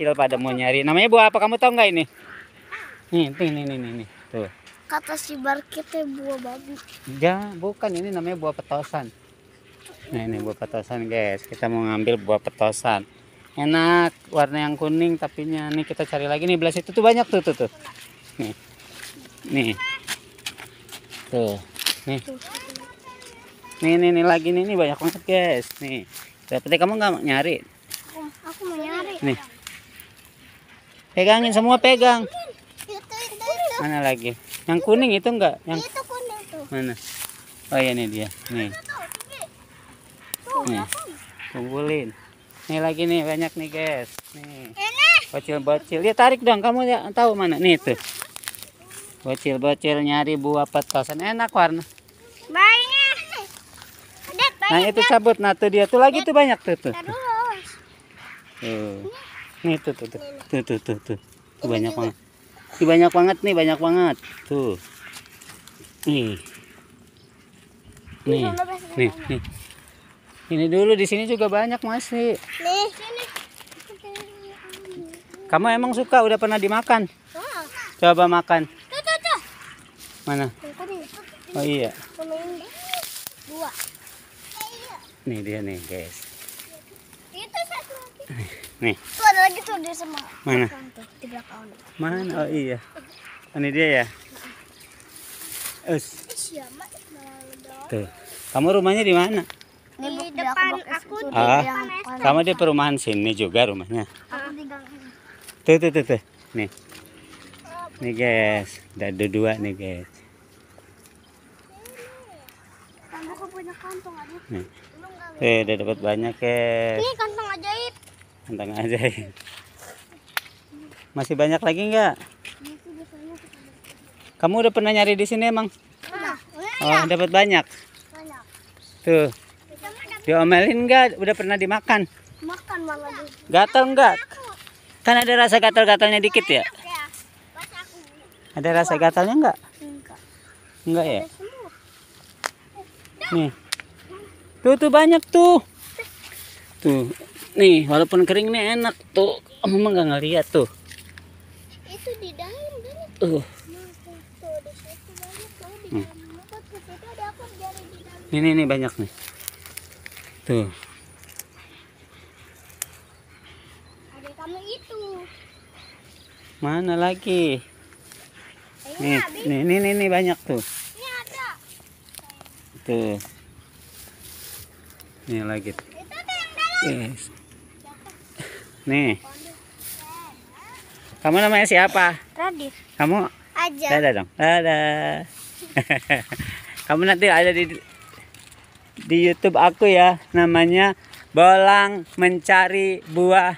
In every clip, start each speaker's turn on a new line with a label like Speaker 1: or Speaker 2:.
Speaker 1: kecil pada mau nyari. Namanya buah apa kamu tahu nggak ini? Nih, nih, nih, nih, nih. Tuh.
Speaker 2: Kata si Barkitnya buah babi.
Speaker 1: Ya, bukan ini namanya buah petosan. Nah, ini buah petosan, guys. Kita mau ngambil buah petosan. Enak, warna yang kuning tapinya. Nih kita cari lagi nih belas itu tuh banyak tuh tuh tuh. Nih. Nih. Tuh. Nih. Nih, nih, nih lagi nih, nih banyak banget, guys. Nih. Dapetnya kamu nggak nyari?
Speaker 2: Aku, aku mau nyari.
Speaker 1: Nih. Pegangin semua pegang.
Speaker 2: Itu, itu, itu.
Speaker 1: Mana lagi? Yang kuning itu enggak? Yang
Speaker 2: Itu kuning tuh.
Speaker 1: mana? Oh iya nih dia. Nih. Nih. Kumpulin. Nih lagi nih banyak nih guys. Nih. Bocil-bocil. Ya tarik dong. Kamu ya tahu mana? Nih tuh. Bocil-bocil nyari buah petosan. Enak warna.
Speaker 2: Adet,
Speaker 1: Nah itu cabut. Nah tuh dia. Tuh lagi tuh banyak tuh tuh.
Speaker 2: terus.
Speaker 1: Tuh. Nih tuh tuh tuh. Tuh tuh tuh tuh. Tuh banyak banget. Tuh banyak banget nih. Banyak banget. Tuh. Nih. Nih. Nih. Nih. Ini dulu di sini juga banyak masih.
Speaker 2: Nih, sini.
Speaker 1: Kamu emang suka udah pernah dimakan? Coba makan.
Speaker 2: tuh, tuh, tuh.
Speaker 1: Mana? Oh iya.
Speaker 2: Ini. Dua.
Speaker 1: Nih dia nih, guys.
Speaker 2: Itu satu lagi.
Speaker 1: Nih.
Speaker 2: Tuh ada lagi tuh di sama.
Speaker 1: Mana?
Speaker 2: Di belakang.
Speaker 1: Mana? Oh iya. Ini dia ya. Us. Tuh. Kamu rumahnya di mana?
Speaker 2: Di depan aku di
Speaker 1: Ah,
Speaker 2: yang
Speaker 1: kamu di perumahan sini juga rumahnya.
Speaker 2: Aku di gang ini.
Speaker 1: Tuh tuh tuh tuh. Nih. Nih guys, udah ada dua nih guys.
Speaker 2: Kamu kok punya kantong aduh.
Speaker 1: Nih. Tuh, udah dapat banyak guys.
Speaker 2: Ini kantong.
Speaker 1: Tentang aja. Masih banyak lagi nggak? Kamu udah pernah nyari di sini emang? Oh, dapat banyak.
Speaker 2: banyak.
Speaker 1: Tuh, diomelin nggak? Udah pernah dimakan?
Speaker 2: makan malah di.
Speaker 1: Gatal nggak? Kan ada rasa gatal-gatalnya dikit ya?
Speaker 2: Ya,
Speaker 1: Ada rasa gatalnya nggak?
Speaker 2: enggak.
Speaker 1: Enggak ya? Nih. Tuh tuh banyak tuh. Tuh. Nih, walaupun kering nih enak tuh. Mama nggak ngeliat tuh.
Speaker 2: Itu di dalam banyak.
Speaker 1: Uh.
Speaker 2: Tuh, tuh di situ banyak tuh di
Speaker 1: Hmm.
Speaker 2: ada dalam.
Speaker 1: Nih banyak nih. Tuh.
Speaker 2: Ada kamu itu.
Speaker 1: Mana lagi?
Speaker 2: Ini
Speaker 1: Nih, nih, nih, nih, nih banyak tuh.
Speaker 2: Ini ada.
Speaker 1: Tuh. Nih lagi.
Speaker 2: Itu tuh yang dalam.
Speaker 1: Yes. Nih. Kamu namanya siapa?
Speaker 2: Radif.
Speaker 1: Kamu
Speaker 2: Aja.
Speaker 1: dadah dong. Dadah. Kamu nanti ada di di YouTube aku ya. Namanya Bolang mencari buah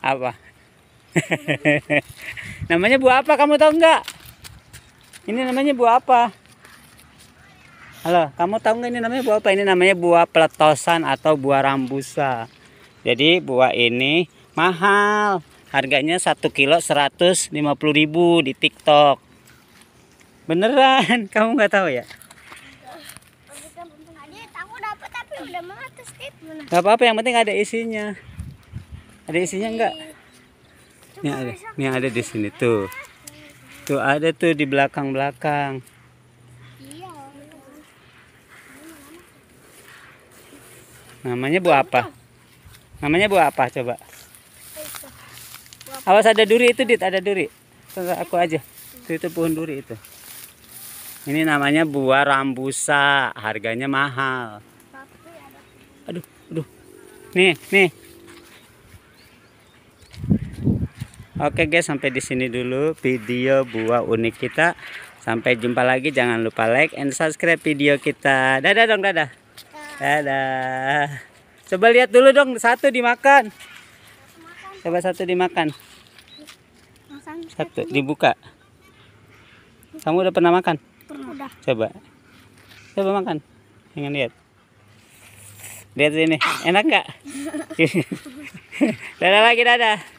Speaker 1: apa? namanya buah apa kamu tahu nggak? Ini namanya buah apa? Halo, kamu tahu nggak ini namanya buah apa? Ini namanya buah peletosan atau buah rambusa. Jadi buah ini mahal. Harganya 1 kilo 150.000 di TikTok. Beneran, kamu nggak tahu ya? Gak apa-apa, yang penting ada isinya. Ada isinya enggak? Nih ada, nih ada di sini tuh. Tuh ada tuh di belakang-belakang. Namanya buah apa? Namanya buah apa coba? Awas ada duri itu, Dit, ada duri. Tuh, aku aja. Tuh itu pohon duri itu. Ini namanya buah rambusa, harganya mahal. Aduh, aduh. Nih, nih. Oke guys, sampai di sini dulu video buah unik kita. Sampai jumpa lagi. Jangan lupa like and subscribe video kita. Dadah dong, dadah. Dadah. Coba lihat dulu dong, satu dimakan. Coba satu dimakan.
Speaker 2: makan
Speaker 1: Satu dibuka. Kamu udah pernah makan?
Speaker 2: pernah.
Speaker 1: Coba. Coba makan. Pengen lihat. Lihat sini. Enak nggak? dadah lagi, dadah.